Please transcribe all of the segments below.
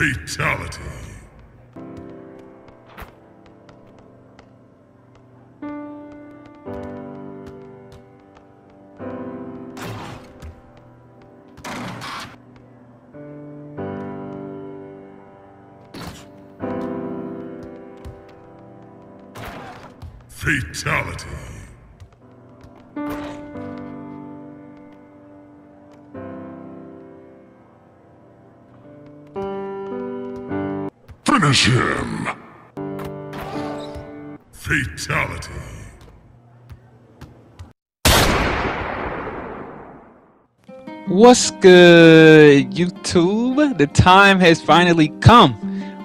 Fatality. Fatality. Finish him! Fatality. What's good, YouTube? The time has finally come.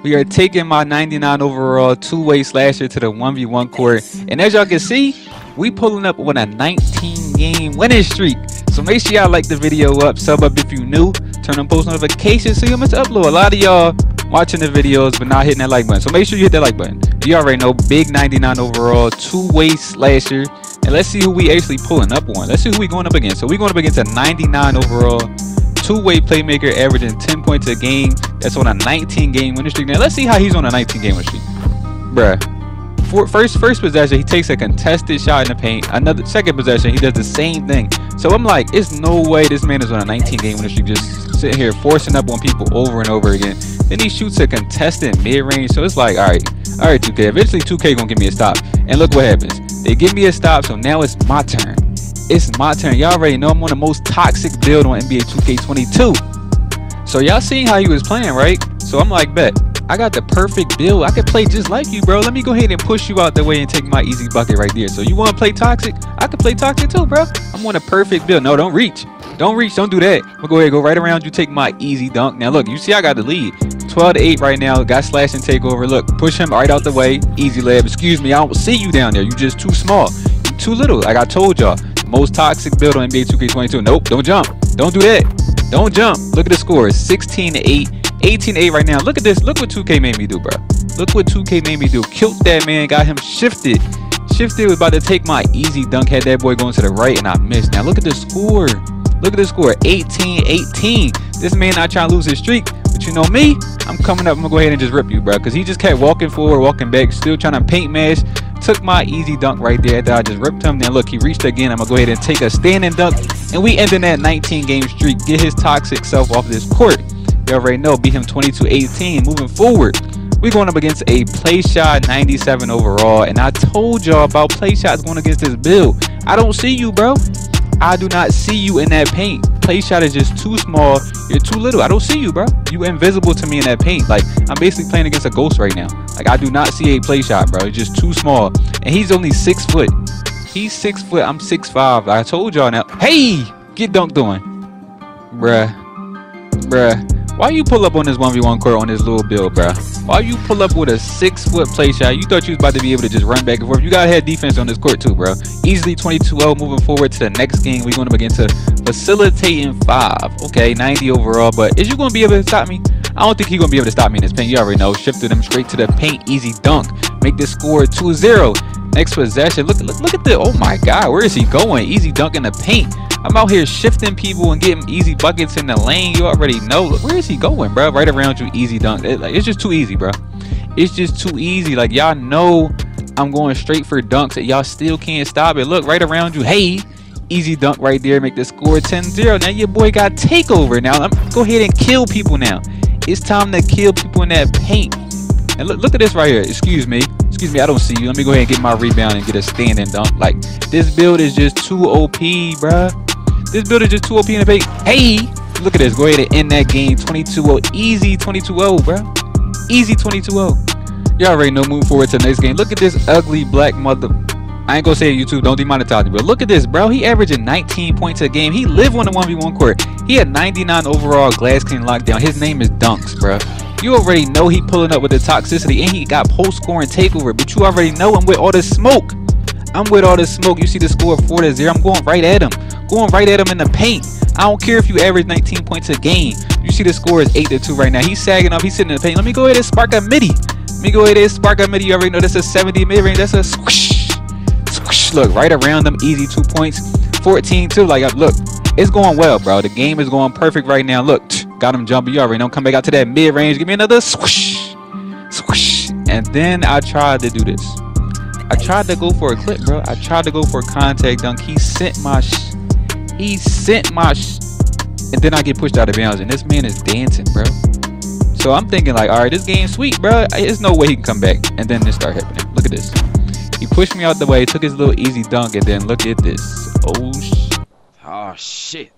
We are taking my 99 overall two-way slasher to the 1v1 court. And as y'all can see, we pulling up on a 19-game winning streak. So make sure y'all like the video up, sub up if you new, turn on post notifications so you don't miss upload. A lot of y'all watching the videos but not hitting that like button. So make sure you hit that like button. You already know, big 99 overall, two-way slasher. And let's see who we actually pulling up on. Let's see who we going up against. So we going up against a 99 overall, two-way playmaker averaging 10 points a game. That's on a 19-game winning streak. Now let's see how he's on a 19-game winning streak. Bruh. For, first first possession, he takes a contested shot in the paint. Another second possession, he does the same thing. So I'm like, it's no way this man is on a 19 game winning streak, just sitting here forcing up on people over and over again. Then he shoots a contested mid range. So it's like, all right, all right, 2K. Eventually, 2K gonna give me a stop. And look what happens. They give me a stop, so now it's my turn. It's my turn. Y'all already know I'm on the most toxic build on NBA 2K22. So y'all seen how he was playing, right? So I'm like, bet. I got the perfect build. I could play just like you, bro. Let me go ahead and push you out the way and take my easy bucket right there. So you want to play toxic? I could play toxic too, bro. I'm on a perfect build. No, don't reach. Don't reach. Don't do that. I'm gonna go ahead, go right around you, take my easy dunk. Now look, you see I got the lead. 12 to 8 right now. Got slash and takeover. Look, push him right out the way. Easy lab. Excuse me, I don't see you down there. You just too small. You too little. Like I told y'all. Most toxic build on NBA 2K22. Nope, don't jump. Don't do that. Don't jump. Look at the score. 16 to 8. 18-8 right now. Look at this. Look what 2K made me do, bro. Look what 2K made me do. Killed that man. Got him shifted. Shifted was about to take my easy dunk. Had that boy going to the right, and I missed. Now look at the score. Look at the score. 18-18. This man not trying to lose his streak. But you know me, I'm coming up. I'm gonna go ahead and just rip you, bro. Cause he just kept walking forward, walking back, still trying to paint mash. Took my easy dunk right there. That I just ripped him. Then look, he reached again. I'm gonna go ahead and take a standing dunk, and we ending that 19 game streak. Get his toxic self off this court. You already know, beat him 22-18. Moving forward, we going up against a play shot 97 overall. And I told y'all about play shots going against this build. I don't see you, bro. I do not see you in that paint. Play shot is just too small. You're too little. I don't see you, bro. You invisible to me in that paint. Like, I'm basically playing against a ghost right now. Like, I do not see a play shot, bro. It's just too small. And he's only six foot. He's six foot. I'm six five. I told y'all now. Hey! Get dunked on. Bruh. Bruh. Why you pull up on this 1v1 court on this little build, bro? Why you pull up with a six foot play shot? You thought you was about to be able to just run back and forth. You gotta have defense on this court too, bro. Easily 22-0 moving forward to the next game. We're going up against a facilitating five. Okay, 90 overall. But is you gonna be able to stop me? I don't think he's gonna be able to stop me in this paint. You already know. Shifted him straight to the paint. Easy dunk. Make this score 2-0. Next possession. Look, look, look at the. Oh my God, where is he going? Easy dunk in the paint. I'm out here shifting people and getting easy buckets in the lane. You already know. Look, where is he going, bro? Right around you, easy dunk. It, like, it's just too easy, bro. It's just too easy. Like y'all know, I'm going straight for dunks, and y'all still can't stop it. Look, right around you. Hey, easy dunk right there. Make the score 10-0. Now your boy got takeover. Now I'm go ahead and kill people. Now it's time to kill people in that paint. And look, look at this right here. Excuse me. Excuse me, I don't see you. Let me go ahead and get my rebound and get a standing dunk. Like, this build is just too OP, bruh. This build is just too OP in the paint. Hey, look at this. Go ahead and end that game 22-0. Easy 22-0, bro. Easy 22-0. Y'all already know. Move forward to the next game. Look at this ugly black mother. I ain't gonna say YouTube, don't demonetize me, but look at this, bro. He averaging 19 points a game. He live on the 1v1 court. He had 99 overall glass clean lockdown. His name is Dunks, bro. You already know he pulling up with the toxicity and he got post scoring takeover, but you already know I'm with all the smoke. I'm with all this smoke. You see the score 4 to 0. I'm going right at him. Going right at him in the paint. I don't care if you average 19 points a game. You see the score is 8 to 2 right now. He's sagging up. He's sitting in the paint. Let me go ahead and spark a midi. Let me go ahead and spark a midi. You already know that's a 70 mid range. That's a squish. Squish. Look, right around them. Easy two points. 14 2. Like, look, it's going well, bro. The game is going perfect right now. Look. Got him jumping. You already know. Come back out to that mid range. Give me another swoosh. Swoosh. And then I tried to do this. I tried to go for a clip, bro. I tried to go for a contact dunk. He sent my sh- he sent my sh- and then I get pushed out of bounds. And this man is dancing, bro. So I'm thinking like, all right, this game's sweet, bro. There's no way he can come back. And then this start happening. Look at this. He pushed me out the way, took his little easy dunk, and then look at this. Oh, sh- Oh shit.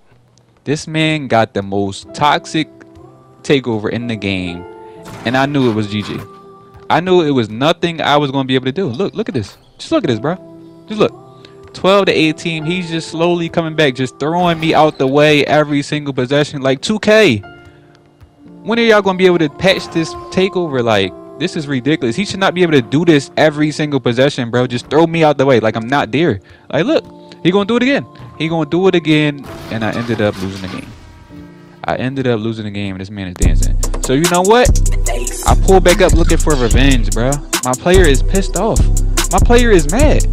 This man got the most toxic takeover in the game, and I knew it was GG. I knew it was nothing I was going to be able to do. Look, look at this. Just look at this, bro. Just look. 12 to 18. He's just slowly coming back, just throwing me out the way every single possession. Like 2K. When are y'all going to be able to patch this takeover? Like, this is ridiculous. He should not be able to do this every single possession, bro. Just throw me out the way like I'm not there. Like, look. He to do it again. He to do it again. And I ended up losing the game. I ended up losing the game and this man is dancing. So you know what? I pull back up looking for revenge, bro. My player is pissed off. My player is mad.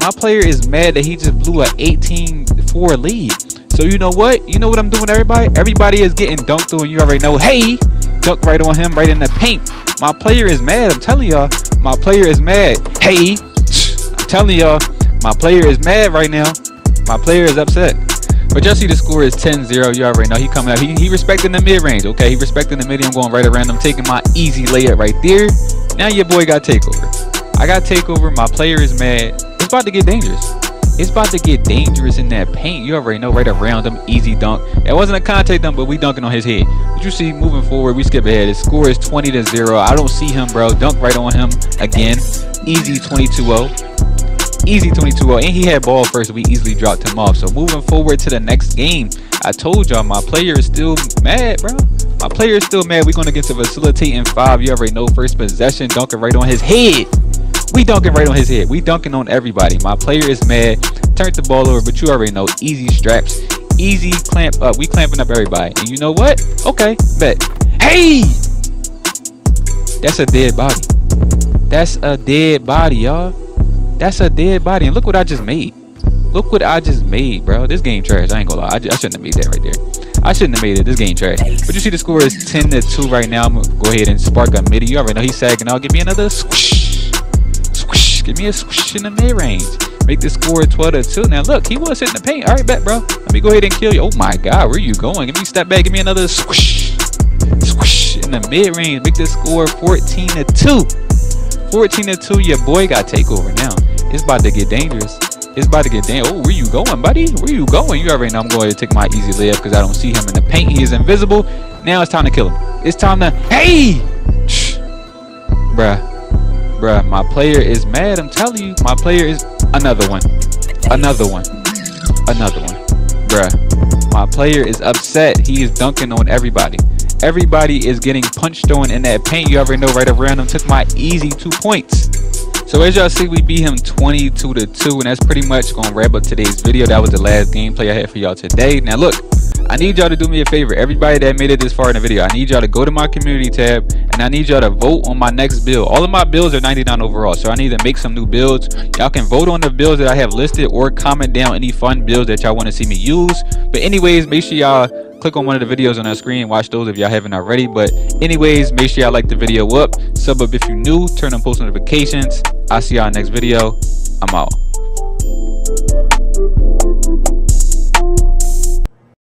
My player is mad that he just blew a 18-4 lead. So you know what? You know what I'm doing, everybody? Everybody is getting dunked on. You already know. Hey, dunk right on him, right in the paint. My player is mad. I'm telling y'all. My player is mad. Hey, I'm telling y'all. My player is mad right now. My player is upset. But y'all see the score is 10-0. You already know he coming up. He, he respecting the mid-range. Okay, he respecting the mid. I'm going right around. I'm taking my easy layup right there. Now your boy got takeover. I got takeover. My player is mad. It's about to get dangerous. It's about to get dangerous in that paint. You already know right around him. Easy dunk. That wasn't a contact dunk, but we dunking on his head. But you see, moving forward, we skip ahead. His score is 20 to 0. I don't see him, bro. Dunk right on him again. Easy 22-0 easy 22-0 and he had ball first we easily dropped him off. So moving forward to the next game i told y'all my player is still mad bro. My player is still mad. We're going to get to facilitating five. You already know first possession dunking right on his head. We dunking right on his head. We dunking on everybody. My player is mad. Turned the ball over but you already know easy straps easy clamp up. We clamping up everybody. And you know what? Okay bet. Hey! That's a dead body. That's a dead body y'all that's a dead body. And look what I just made. Look what I just made, bro. This game trash. I ain't gonna lie. I, I shouldn't have made that right there. I shouldn't have made it. This game trash. But you see the score is 10 to 2 right now. I'm gonna go ahead and spark a midi. You already know he's sagging out. Give me another squish. Squish. Give me a squish in the mid range. Make the score 12 to 2. Now look, he was hitting the paint. Alright, bet, bro. Let me go ahead and kill you. Oh my god, where you going? Give me step back. Give me another squish. Squish in the mid range. Make the score 14 to 2. 14 to 2, your boy got takeover now. It's about to get dangerous. It's about to get dangerous. Oh, where you going, buddy? Where you going? You already know I'm going to take my easy layup because I don't see him in the paint. He is invisible. Now it's time to kill him. It's time to... Hey! Bruh. Bruh, my player is mad. I'm telling you. My player is... Another one. Another one. Another one. Bruh. My player is upset. He is dunking on everybody. Everybody is getting punched on in that paint. You already know right around him. Took my easy two points. So as y'all see, we beat him 22 to 2, and that's pretty much gonna wrap up today's video. That was the last gameplay I had for y'all today. Now look, I need y'all to do me a favor. Everybody that made it this far in the video, I need y'all to go to my community tab and I need y'all to vote on my next build. All of my builds are 99 overall, so I need to make some new builds. Y'all can vote on the builds that I have listed or comment down any fun builds that y'all want to see me use. But anyways, make sure y'all click on one of the videos on the screen watch those if y'all haven't already. But anyways make sure y'all like the video up. Sub up if you're new turn on post notifications. I'll see y'all next video. I'm out